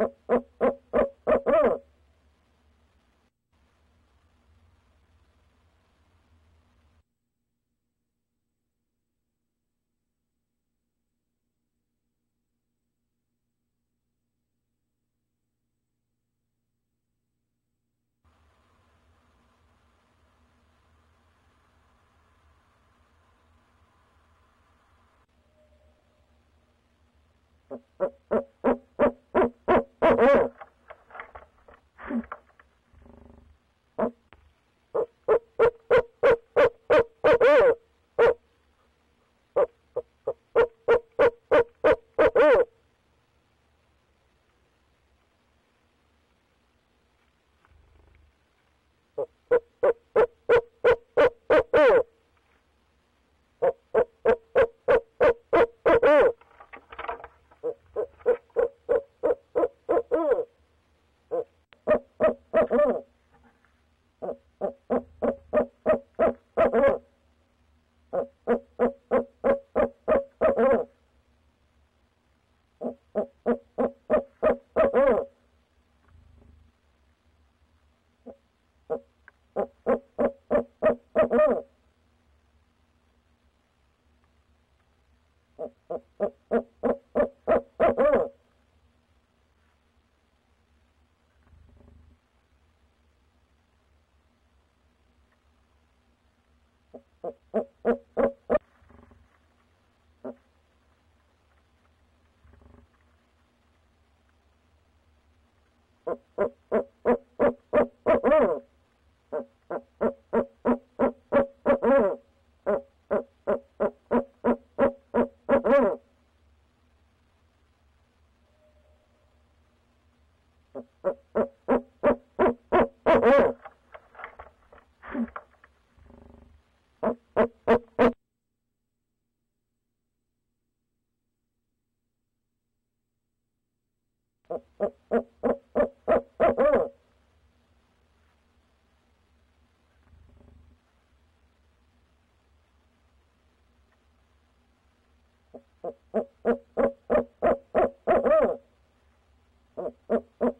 Uh, uh, uh. Uh, uh. Oh, oh, oh.